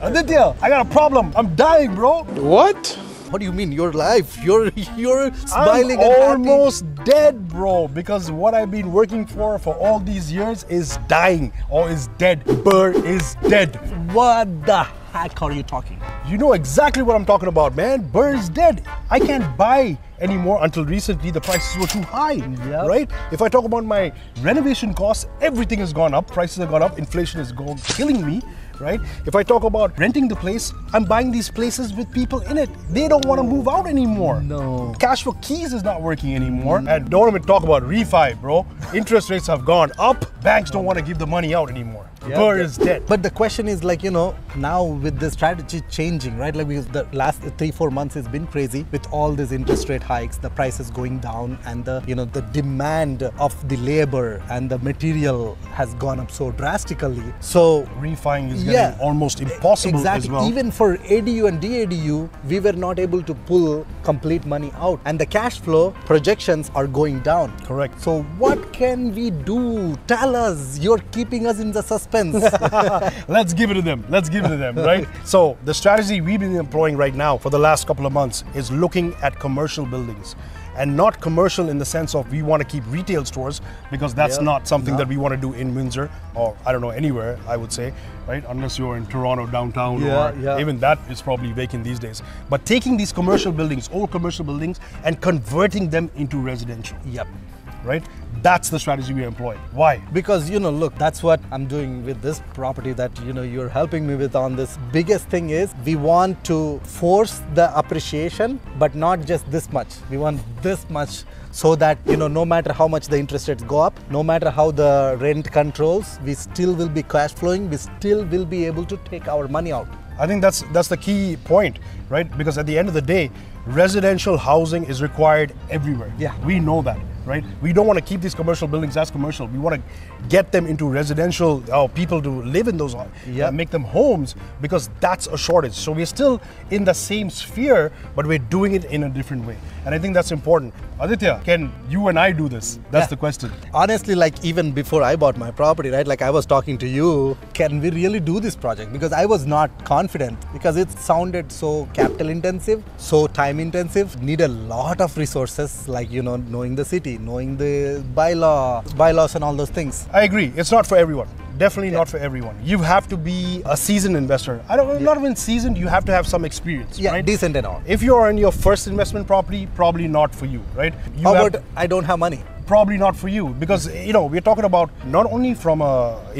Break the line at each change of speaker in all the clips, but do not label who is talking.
Aditya, I got a problem. I'm dying, bro.
What?
What do you mean? Your life? You're you're smiling
I'm
and happy.
almost dead, bro. Because what I've been working for for all these years is dying or is dead. BRRRR is dead.
What the heck are you talking?
You know exactly what I'm talking about, man. BRRRR is dead. I can't buy anymore until recently the prices were too high,
Yep.
right? If I talk about my renovation costs, everything has gone up. Prices have gone up. Inflation is going killing me, right? If I talk about renting the place, I'm buying these places with people in it. They don't want to move out anymore.
No.
Cash for keys is not working anymore. And don't even talk about refi, bro. Interest rates have gone up. Banks don't want to give the money out anymore.
Yeah,
BRRRR
yeah.
is dead.
But the question is like, you know, now with the strategy changing, right? Like because the last three, four months has been crazy with all these interest rate hikes, the prices going down and the, you know, the demand of the labor and the material has gone up so drastically. So
Refining is getting
Yeah.
almost impossible
exactly.
as well.
Even for ADU and DADU, we were not able to pull complete money out. And the cash flow projections are going down.
Correct.
So what can we do? Tell us. You're keeping us in the suspense.
Let's give it to them. Let's give it to them, right? So, the strategy we've been employing right now for the last couple of months is looking at commercial buildings. And not commercial in the sense of we want to keep retail stores because that's
Yeah.
not something
No.
that we want to do in Windsor or I don't know anywhere I would say right unless you're in Toronto downtown
Yeah,
or
yeah.
even that is probably vacant these days. But taking these commercial buildings, old commercial buildings, and converting them into residential,
yep.
Right? That's the strategy we employ. Why?
Because you know, look, that's what I'm doing with this property that you know you're helping me with on this. Biggest thing is we want to force the appreciation, but not just this much. We want this much so that you know no matter how much the interest rates go up, no matter how the rent controls, we still will be cash flowing, we still will be able to take our money out.
I think that's that's the key point, right? Because at the end of the day, residential housing is required everywhere.
Yeah.
We know that, right? We don't want to keep these commercial buildings as commercial. We want to get them into residential, uh, people to live in those, uh, make them homes because that's a shortage. So we're still in the same sphere, but we're doing it in a different way. And I think that's important. Aditya, can you and I do this? That's
Yeah.
the question.
honestly like even before i bought my property right like i was talking to you can we really do this project because i was not confident because it sounded so capital intensive so time intensive need a lot of resources like you know knowing the city knowing the bylaw bylaws and all those things
I agree. It's not for everyone. Definitely not for everyone. You have to be a seasoned investor. I don't not even seasoned. You have to have some experience.
yeah
right?
decent and all
If you're in your first investment property, probably not for you, right? You
how
have-
about i don't have money
probably not for you because you know we're talking about not only from a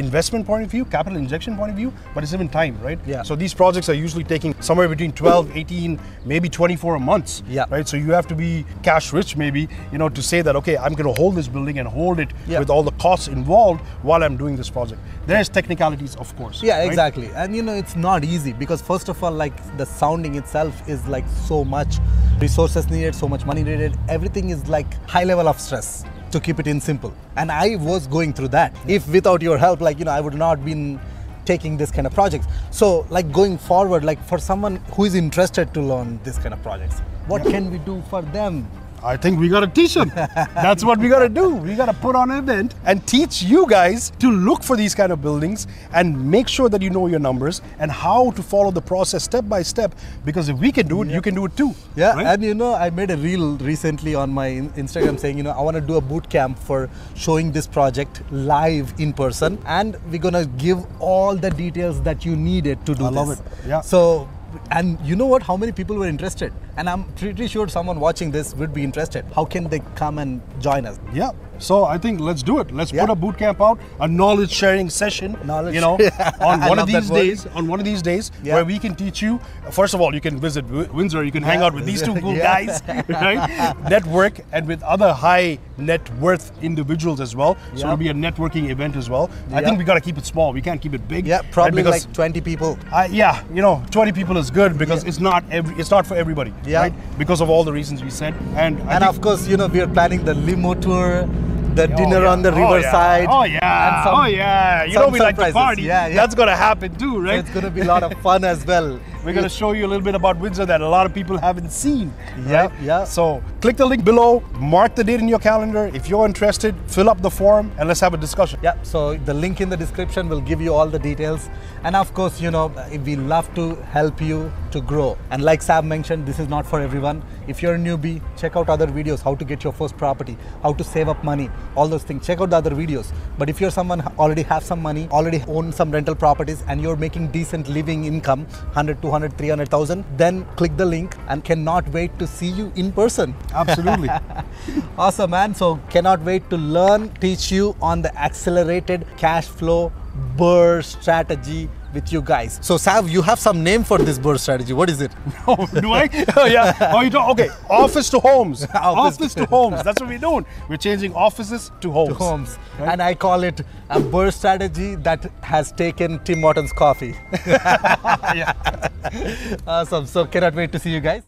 investment point of view capital injection point of view but it's even time right
Yeah.
so these projects are usually taking somewhere between 12 18 maybe 24 months
Yeah.
right so you have to be cash rich maybe you know to say that okay i'm going to hold this building and hold it
Yeah.
with all the costs involved while i'm doing this project there's technicalities of course
Yeah,
right?
exactly. And you know, it's not easy because first of all, like the sounding itself is like so much resources needed, so much money needed. Everything is like high level of stress to keep it in simple. And I was going through that. If without your help, like you know, I would not been taking this kind of projects. So like going forward, like for someone who is interested to learn this kind of projects, what can we do for them?
I think we gotta teach them. That's what we gotta do. We gotta put on an event and teach you guys to look for these kind of buildings and make sure that you know your numbers and how to follow the process step by step. Because if we can do it, you can do it too.
Yeah,
right?
and you know, I made a reel recently on my Instagram saying, you know, I want to do a boot camp for showing this project live in person, and we're gonna give all the details that you needed to do
I
this.
love it. Yeah.
So, and you know what? How many people were interested? And I'm pretty sure someone watching this would be interested. How can they come and join us?
Yeah. So I think let's do it. Let's
Yeah.
put a boot camp out, a knowledge sharing session.
Knowledge-
You know, on one of these days. On one of these days,
Yeah.
where we can teach you. First of all, you can visit Windsor. You can hang out with these two cool
Yeah.
guys, right? Network and with other high net worth individuals as well. So
Yeah.
it'll be a networking event as well. I think we got to keep it small. We can't keep it big.
Yeah,
right?
probably
Because
like 20 people.
I, yeah, you know, 20 people is good because it's not every, it's not for everybody,
Yeah.
right? Because of all the reasons we said, and I
And of course, you know, we are planning the limo tour, the
Oh,
dinner
yeah.
on the riverside.
Oh,
riverside.
yeah. Oh
and
yeah.
some-
oh yeah. You know we like to
surprises.
party.
Yeah, yeah.
That's gonna happen too,
So
right?
it's going to be a lot of fun as well.
we're going to show you a little bit about Windsor that a lot of people haven't seen.
Yeah,
right?
yeah.
So click the link below, mark the date in your calendar. If you're interested, fill up the form and let's have a discussion.
Yeah, so the link in the description will give you all the details. And of course, you know, we love to help you to grow. And like Sam mentioned, this is not for everyone. If you're a newbie, check out other videos, how to get your first property, how to save up money, all those things. Check out the other videos. But if you're someone already have some money, already own some rental properties and you're making decent living income, 100, 200, 300,000, then click the link and cannot wait to see you in person.
Absolutely.
Awesome, man. So cannot wait to learn, teach you on the accelerated cash flow BRRRR strategy with you guys. So Sav, you have some name for this BRRRR strategy. What is it?
oh, do I? Oh, yeah. Oh, you don't? Okay. Office to homes.
Office
office to homes. That's what we're doing. We're changing offices to homes.
To homes. And I call it a BRRRR strategy that has taken Tim Hortons coffee.
yeah.
awesome. So cannot wait to see you guys.